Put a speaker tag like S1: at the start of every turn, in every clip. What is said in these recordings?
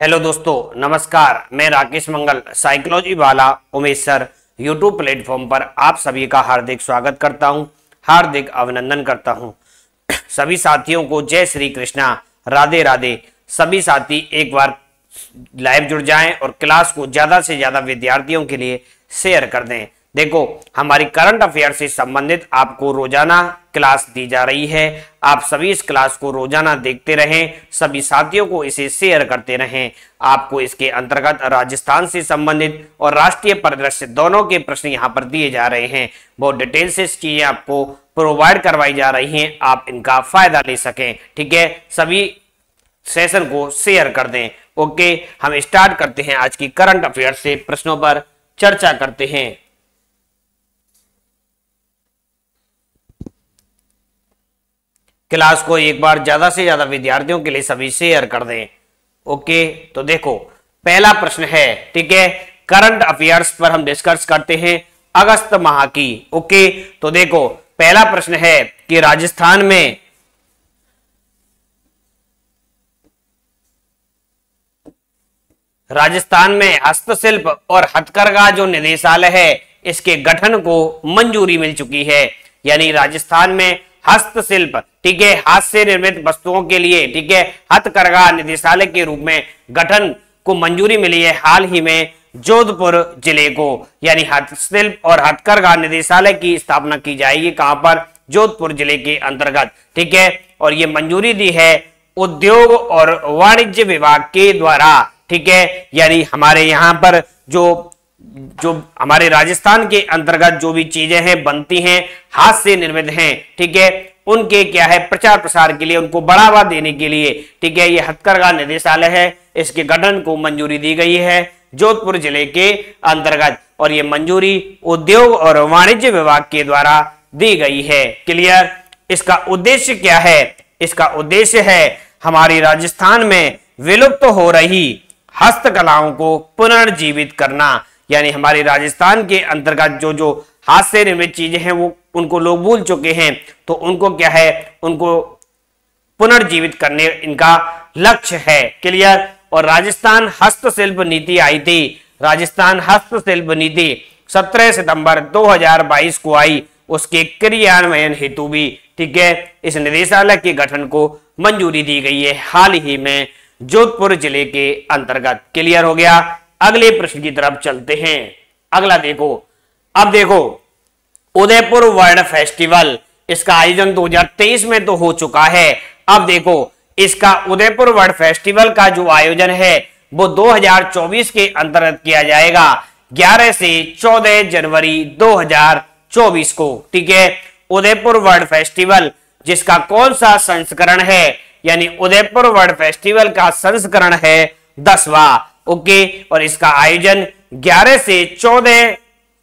S1: Hello दोस्तों, नमस्कार। मैं राकेश मंगल, साइकोलॉजी वाला उमेश सर यूट्यूब प्लेटफॉर्म पर आप सभी का हार्दिक स्वागत करता हूँ, हार्दिक अभिनंदन करता हूँ। सभी साथियों को जय श्री कृष्णा। राधे राधे। सभी साथी एक बार लाइव जुड़ जाएँ और क्लास को ज़्यादा से ज़्यादा विद्यार्थियों के लिए शेयर कर दें। देखो, हमारी करंट अफेयर से संबंधित आपको रोज़ाना क्लास दी जा रही है। आप सभी इस क्लास को रोज़ाना देखते रहें, सभी साथियों को इसे शेयर करते रहें। आपको इसके अंतर्गत राजस्थान से संबंधित और राष्ट्रीय परिदृश्य दोनों के प्रश्न यहाँ पर दिए जा रहे हैं। बहुत डिटेल से चीज़ें आपको प्रोवाइड करवाई जा रही हैं, आप इनका फ़ायदा ले सकें, ठीक है? सभी सेशन को शेयर कर दें। ओके हम स्टार्ट करते हैं आज की करंट अफेयर से प्रश्नों पर चर्चा करते हैं। क्लास को एक बार ज़्यादा से ज़्यादा विद्यार्थियों के लिए सभी शेयर कर दें। ओके तो देखो, पहला प्रश्न है, ठीक है? करंट अफेयर्स पर हम डिस्कस करते हैं अगस्त माह की। ओके तो देखो, पहला प्रश्न है कि राजस्थान में राजस्थान में हस्तशिल्प और हथकरघा जो निदेशालय है, इसके गठन को मंजूरी मिल चुकी है। यानी राजस्थान में हस्तशिल्प, ठीक है हाथ से निर्मित वस्तुओं के लिए, ठीक है, हथकरघा निदेशालय के रूप में गठन को मंजूरी मिली है हाल ही में जोधपुर ज़िले को। यानी हस्तशिल्प और हथकरघा निदेशालय की स्थापना की जाएगी कहाँ पर? जोधपुर ज़िले के अंतर्गत, ठीक है, और ये मंजूरी दी है उद्योग और वाणिज्य विभाग के द्वारा, ठीक है, यानी हमारे यहाँ पर जो जो हमारे राजस्थान के अंतर्गत जो भी चीज़ें हैं, बनती हैं, हाथ से निर्मित हैं, ठीक है? उनके क्या है, प्रचार प्रसार के लिए, उनको बढ़ावा देने के लिए, ठीक है? ये हथकरघा निदेशालय है, इसके गठन को मंजूरी दी गई है जोधपुर ज़िले के अंतर्गत, और ये मंजूरी उद्योग और वाणिज्य विभाग के द्वारा दी गई है। क्लियर इसका उद्देश्य क्या है? इसका उद्देश्य है, हमारी राजस्थान में विलुप्त तो हो रही हस्तकलाओं को पुनर्जीवित करना। यानी हमारे राजस्थान के अंतर्गत जो जो हाथ से निर्मित चीज़ें हैं, वो उनको लोग भूल चुके हैं। तो उनको क्या है? उनको पुनर्जीवित करने इनका लक्ष्य है। क्लियर? और राजस्थान हस्तशिल्प नीति आई थी। राजस्थान हस्तशिल्प नीति 17 सितंबर 2022 को आई। उसके क्रियान्वयन हेतु भी, ठीक है? इस निदेशालय के गठन को मंजूरी दी गई है हाल ही में जोधपुर ज़िले के अंतर्गत। क्लियर हो गया? अगले प्रश्न की तरफ़ चलते हैं। अगला देखो। अब देखो, उदयपुर वर्ल्ड फेस्टिवल इसका आयोजन 2023 में तो हो चुका है। अब देखो, इसका उदयपुर वर्ल्ड फेस्टिवल का जो आयोजन है, वो 2024 के अंतर्गत किया जाएगा। 11 से 14 जनवरी 2024 को, ठीक है? उदयपुर वर्ल्ड फेस्टिवल जिसका कौन सा संस्करण है? यानी उदयपुर वर्ल्ड फेस्टिवल का संस्करण है दसवा। ओके और इसका आयोजन 11 से 14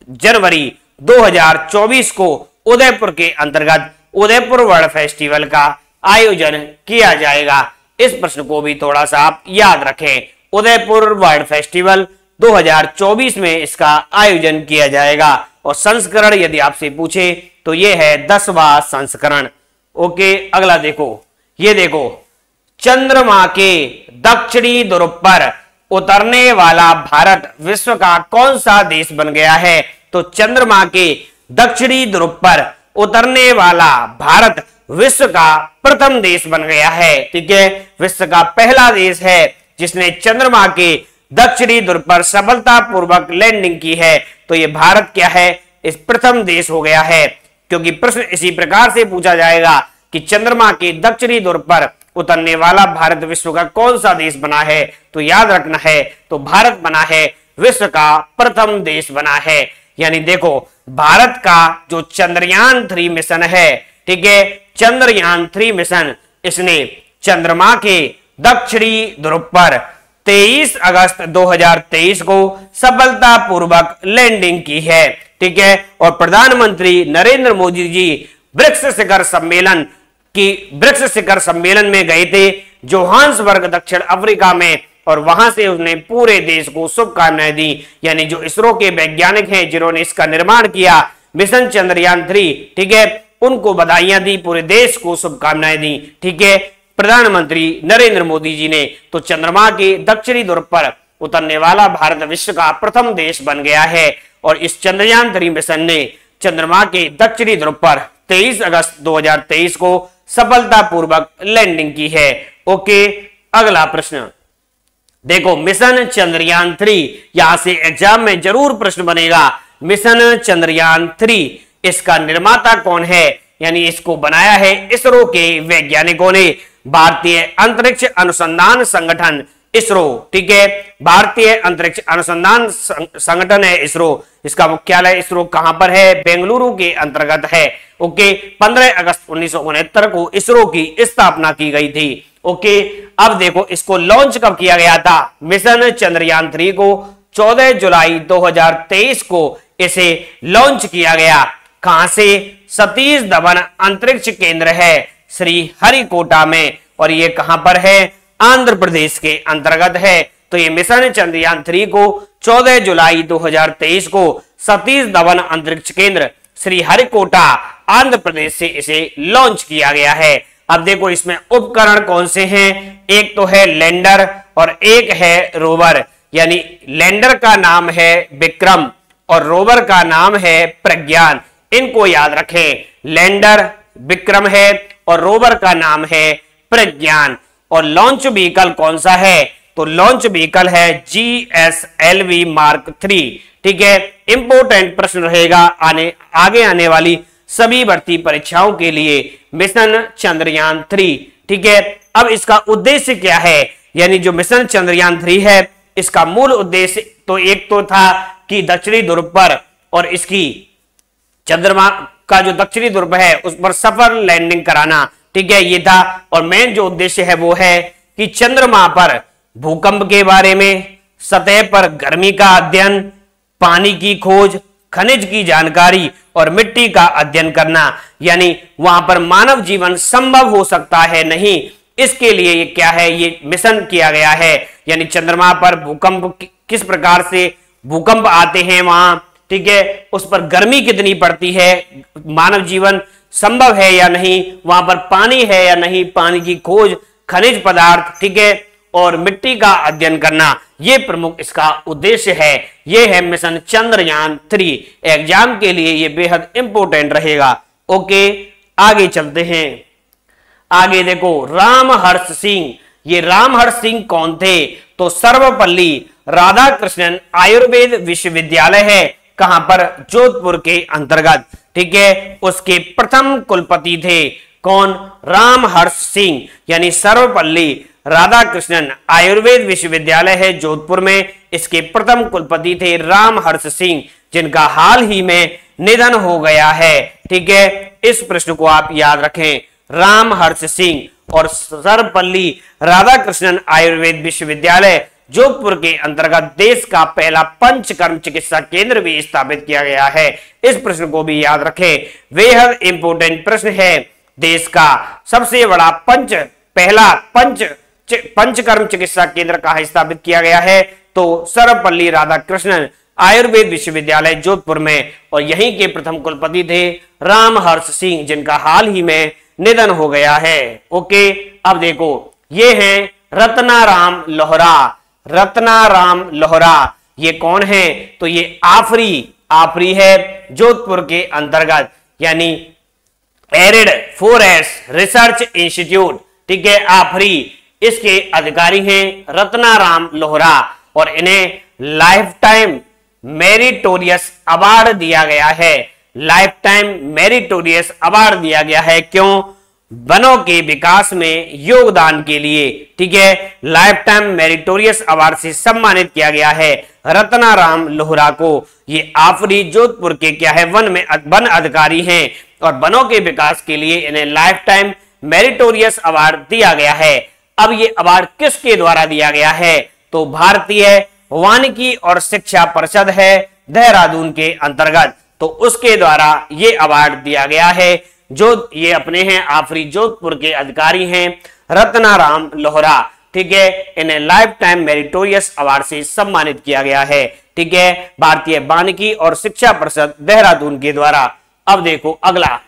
S1: जनवरी 2024 को उदयपुर के अंतर्गत उदयपुर वर्ल्ड फेस्टिवल का आयोजन किया जाएगा। इस प्रश्न को भी थोड़ा सा आप याद रखें। उदयपुर वर्ल्ड फेस्टिवल 2024 में इसका आयोजन किया जाएगा। और संस्करण यदि आपसे पूछे तो यह है दसवा संस्करण। ओके, अगला देखो। ये देखो, चंद्रमा के दक्षिणी ध्रुव पर उतरने वाला भारत विश्व का कौन सा देश बन गया है? तो चंद्रमा के दक्षिणी ध्रुव पर उतरने वाला भारत विश्व का प्रथम देश बन गया है। ठीक है? विश्व का पहला देश है, जिसने चंद्रमा के दक्षिणी ध्रुव पर सफलता पूर्वक लैंडिंग की है। तो ये भारत क्या है? इस प्रथम देश हो गया है। क्योंकि प्रश्न इसी प्रकार से पूछा जाएगा कि चंद्रमा के दक्षिणी ध्रुव पर उतरने वाला भारत विश्व का कौन सा देश बना है? तो याद रखना है तो भारत बना है, विश्व का प्रथम देश बना है। यानी देखो, भारत का जो चंद्रयान थ्री मिशन है, ठीक है? चंद्रयान थ्री मिशन इसने चंद्रमा के दक्षिणी ध्रुव पर 23 अगस्त 2023 को सफलता पूर्वक लैंडिंग की है, ठीक है? और प्रधानमंत्री नरेंद्र मोदी जी ब्रिक्स शिखर सम्मेलन की ब्रिक्स शिखर सम्मेलन में गए थे जोहान्सबर्ग दक्षिण अफ्रीका में, और वहाँ से उसने पूरे देश को शुभकामनाएँ दी। यानी जो इसरो के वैज्ञानिक हैं, जिन्होंने इसका निर्माण किया, मिशन चंद्रयान थ्री ठीक है, उनको बधाइयाँ दी, पूरे देश को शुभकामनाएँ दी, ठीक है। प्रधानमंत्री नरेंद्र मोदी जी ने तो चंद्रमा के दक्षिणी ध्रुव पर उतरने वाला भारत विश्व का प्रथम देश बन गया है, और इस चंद्रयान थ्री मिशन ने चंद्रमा के दक्षिणी ध्रुव पर 23 अगस्त 2023 को सफलतापूर्वक लैंडिंग की है। ओके अगला प्रश्न। देखो, मिशन चंद्रयान थ्री यहाँ से एग्ज़ाम में ज़रूर प्रश्न बनेगा। मिशन चंद्रयान थ्री इसका निर्माता कौन है? यानी इसको बनाया है इसरो के वैज्ञानिकों ने। भारतीय अंतरिक्ष अनुसंधान संगठन इसरो, ठीक है? भारतीय अंतरिक्ष अनुसंधान संगठन है इसरो। इसका मुख्यालय इसरो कहाँ पर है? बेंगलुरु के अंतर्गत है। ओके? 15 अगस्त उन्नीस को इसरो की स्थापना की गई थी। ओके? अब देखो, इसको लॉन्च कब किया गया था? मिशन चंद्रयान थ्री को 14 जुलाई 2023 को इसे लॉन्च किया गया। कहाँ से? सतीश धवन अंतरिक्ष केंद्र है श्री हरिकोटा में। और ये कहाँ पर है? आंध्र प्रदेश के अंतर्गत है। तो ये मिशन चंद्रयान थ्री को 14 जुलाई 2023 को सतीश धवन अंतरिक्ष केंद्र श्री हरिकोटा, आंध्र प्रदेश से इसे लॉन्च किया गया है। अब देखो इसमें उपकरण कौन से हैं? एक तो है लैंडर और एक है रोवर। यानी लैंडर का नाम है विक्रम और रोवर का नाम है प्रज्ञान। इनको याद रखें। लैंडर विक्रम है और रोवर का नाम है प्रज्ञान। और लॉन्च व्हीकल कौन सा है? तो लॉन्च व्हीकल है G S L V mark three ठीक है? इंपोर्टेंट प्रश्न रहेगा आने, आगे आने वाली सभी भर्ती परीक्षाओं के लिए मिशन चंद्रयान थ्री ठीक है? अब इसका उद्देश्य क्या है? यानी जो मिशन चंद्रयान थ्री है, इसका मूल उद्देश्य तो एक तो था कि दक्षिणी ध्रुव पर और इसकी चंद्रमा का जो दक्षिणी ध्रुव है, उस पर सफल लैंडिंग कराना। ठीक है, ये था। और मेन जो उद्देश्य है वो है कि चंद्रमा पर, भूकंप के बारे में, सतह पर गर्मी का अध्ययन, पानी की खोज, खनिज की जानकारी और मिट्टी का अध्ययन करना। यानी वहाँ पर मानव जीवन संभव हो सकता है, नहीं, इसके लिए ये क्या है, ये मिशन किया गया है। यानी चंद्रमा पर भूकंप किस प्रकार से भूकंप आते हैं वहाँ, ठीक है, उस पर गर्मी कितनी पड़ती है, मानव जीवन संभव है या नहीं, वहाँ पर पानी है या नहीं, पानी की खोज, खनिज पदार्थ, ठीक है, और मिट्टी का अध्ययन करना यह प्रमुख इसका उद्देश्य है। यह है मिशन चंद्रयान थ्री। एग्ज़ाम के लिए यह बेहद इंपोर्टेंट रहेगा। ओके, आगे चलते हैं। आगे देखो राम हर्ष सिंह। ये राम हर्ष सिंह कौन थे? तो सर्वपल्ली राधा कृष्णन आयुर्वेद विश्वविद्यालय है, कहाँ पर? जोधपुर के अंतर्गत। ठीक है? उसके प्रथम कुलपति थे कौन? राम हर्ष सिंह, यानी सर्वपल्ली राधा कृष्णन आयुर्वेद विश्वविद्यालय है जोधपुर में। इसके प्रथम कुलपति थे राम हर्ष सिंह, जिनका हाल ही में निधन हो गया है। ठीक है? इस प्रश्न को आप याद रखें। राम हर्ष सिंह और सर्वपल्ली राधा कृष्णन आयुर्वेद विश्वविद्यालय जोधपुर के अंतर्गत देश का पहला पंचकर्म चिकित्सा केंद्र भी स्थापित किया गया है। इस प्रश्न को भी याद रखें। बेहद इंपोर्टेंट प्रश्न है। देश का सबसे बड़ा पंच, पहला पंच पंचकर्म चिकित्सा केंद्र कहा स्थापित किया गया है? तो सर्वपल्ली राधाकृष्णन, आयुर्वेद विश्वविद्यालय जोधपुर में। और यहीं के प्रथम कुलपति थे राम हर्ष सिंह, जिनका हाल ही में निधन हो गया है। ओके, अब देखो। ये है रत्नाराम लोहरा। रत्नाराम लोहरा, ये कौन है? तो ये आफरी आफरी है जोधपुर के अंतर्गत, यानी एरिड फॉरेस्ट रिसर्च इंस्टीट्यूट, ठीक है, आफरी, इसके अधिकारी हैं रत्नाराम लोहरा, और इन्हें लाइफ टाइम मेरिटोरियस अवार्ड दिया गया है। लाइफ टाइम मेरिटोरियस अवार्ड दिया गया है, क्यों? वनों के विकास में योगदान के लिए, ठीक है? लाइफ टाइम मेरिटोरियस अवार्ड से सम्मानित किया गया है रत्नाराम लोहरा को। ये आफरी जोधपुर के क्या है? वन में वन अधिकारी हैं और वनों के विकास के लिए इन्हें लाइफ टाइम मेरिटोरियस अवार्ड दिया गया है। अब ये अवार्ड किसके द्वारा दिया गया है? तो भारतीय वानिकी और शिक्षा परिषद है देहरादून के अंतर्गत। तो उसके द्वारा ये अवार्ड दिया गया है। जो ये अपने हैं, आफरी जोधपुर के अधिकारी हैं, रत्नाराम लोहरा। ठीक है, इन्हें लाइफ टाइम मेरिटोरियस अवार्ड से सम्मानित किया गया है। ठीक है, भारतीय वानिकी और शिक्षा परिषद देहरादून के द्वारा। अब देखो अगला।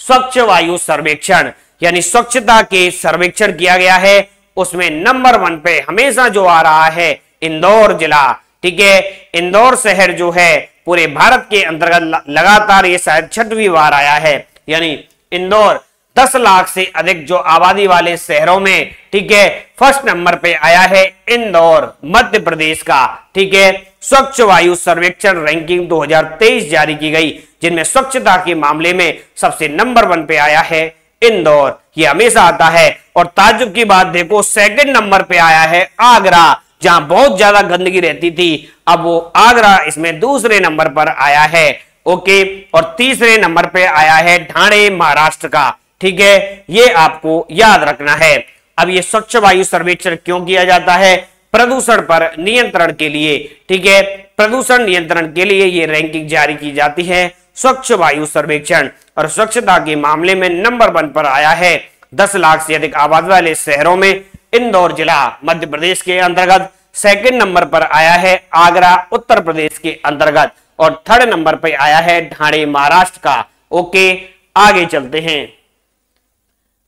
S1: स्वच्छ वायु सर्वेक्षण, यानी स्वच्छता के सर्वेक्षण किया गया है। उसमें नंबर वन पे हमेशा जो आ रहा है, इंदौर जिला। ठीक है, इंदौर शहर जो है, पूरे भारत के अंतर्गत लगातार ये शायद छठवीं बार आया है। यानी इंदौर दस लाख से अधिक जो आबादी वाले शहरों में, ठीक है, फ़र्स्ट नंबर पे आया है इंदौर, मध्य प्रदेश का, ठीक है। स्वच्छ वायु सर्वेक्षण रैंकिंग 2023 जारी की गई, जिनमें स्वच्छता के मामले में सबसे नंबर वन पे आया है इंदौर। ये हमेशा आता है और ताजुब की बात देखो सेकंड नंबर पे आया है आगरा, जहाँ बहुत ज़्यादा गंदगी रहती थी। अब वो आगरा, इसमें दूसरे नंबर पर आया है ओके, और तीसरे नंबर पे आया है ढाणे महाराष्ट्र का। ठीक है, ये आपको याद रखना है। अब ये स्वच्छ वायु सर्वेक्षण क्यों किया जाता है? प्रदूषण पर नियंत्रण के लिए। ठीक है, प्रदूषण नियंत्रण के लिए ये रैंकिंग जारी की जाती है, स्वच्छ वायु सर्वेक्षण। और स्वच्छता के मामले में नंबर वन पर आया है, दस लाख से अधिक आबादी वाले शहरों में, इंदौर जिला, मध्य प्रदेश के अंतर्गत। सेकंड नंबर पर आया है, आगरा, उत्तर प्रदेश के अंतर्गत। और थर्ड नंबर पर आया है ढाणे महाराष्ट्र का। ओके आगे चलते हैं।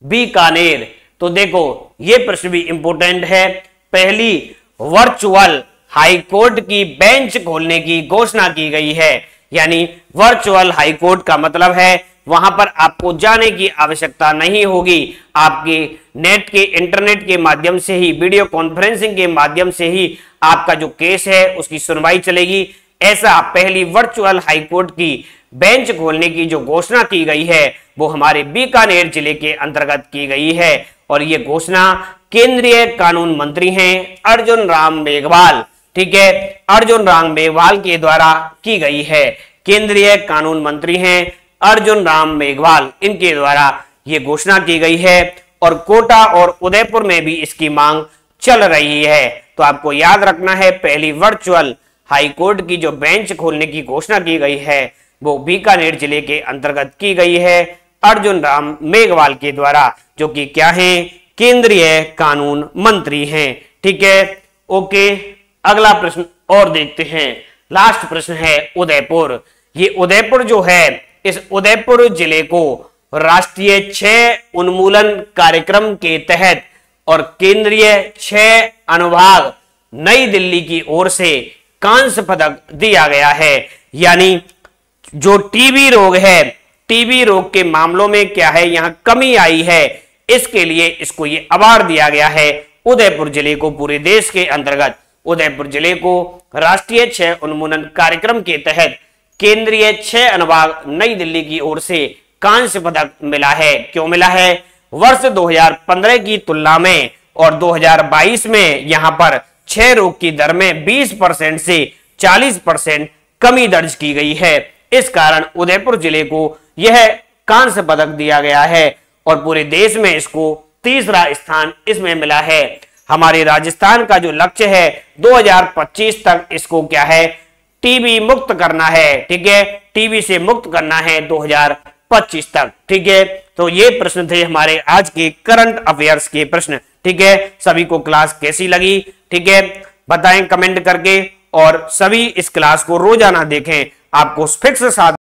S1: बीकानेर। तो देखो, ये प्रश्न भी इंपोर्टेंट है। पहली वर्चुअल हाई कोर्ट की बेंच खोलने की घोषणा की गई है। यानी वर्चुअल हाई कोर्ट का मतलब है, वहाँ पर आपको जाने की आवश्यकता नहीं होगी। आपके नेट के इंटरनेट के माध्यम से ही वीडियो कॉन्फ्रेंसिंग के माध्यम से ही आपका जो केस है, उसकी सुनवाई चलेगी। ऐसा पहली वर्चुअल हाईकोर्ट की बेंच खोलने की जो घोषणा की गई है, वो हमारे बीकानेर ज़िले के अंतर्गत की गई है। और ये घोषणा केंद्रीय कानून मंत्री हैं अर्जुन राम मेघवाल, ठीक है? अर्जुन राम मेघवाल के द्वारा की गई है। केंद्रीय कानून मंत्री हैं अर्जुन राम मेघवाल, इनके द्वारा ये घोषणा की गई है। और कोटा और उदयपुर में भी इसकी मांग चल रही है। तो आपको याद रखना है, पहली वर्चुअल हाईकोर्ट की जो बेंच खोलने की घोषणा की गई है, वो बीकानेर ज़िले के अंतर्गत की गई है। अर्जुन राम मेघवाल के द्वारा, जो कि क्या है? केंद्रीय कानून मंत्री हैं। ठीक है? ओके, अगला प्रश्न और देखते हैं। लास्ट प्रश्न है उदयपुर। ये उदयपुर जो है, इस उदयपुर ज़िले को राष्ट्रीय छह उन्मूलन कार्यक्रम के तहत और केंद्रीय छह अनुभाग नई दिल्ली की ओर से कांस्य पदक दिया गया है। यानी जो टीबी रोग है, टीबी रोग के मामलों में क्या है, यहाँ कमी आई है। इसके लिए इसको ये अवार्ड दिया गया है उदयपुर ज़िले को, पूरे देश के अंतर्गत। उदयपुर ज़िले को राष्ट्रीय क्षय उन्मूलन कार्यक्रम के तहत केंद्रीय छह अनुभाग नई दिल्ली की ओर से कांस्य पदक मिला है। क्यों मिला है? वर्ष 2015 की तुलना में और 2022 में यहाँ पर छह रोग की दर में 20 परसेंट से 40 परसेंट कमी दर्ज की गई है। इस कारण उदयपुर ज़िले को यह कांस्य पदक दिया गया है और पूरे देश में इसको तीसरा स्थान इसमें मिला है। हमारे राजस्थान का जो लक्ष्य है 2025 तक इसको क्या है, टीबी मुक्त करना है। ठीक है? टीबी से मुक्त करना है 2025 तक। ठीक है? तो ये प्रश्न थे हमारे आज के करंट अफेयर्स के प्रश्न। ठीक है? सभी को क्लास कैसी लगी? ठीक है? बताएँ कमेंट करके और सभी इस क्लास को रोज़ाना देखें। आपको फिक्स साथ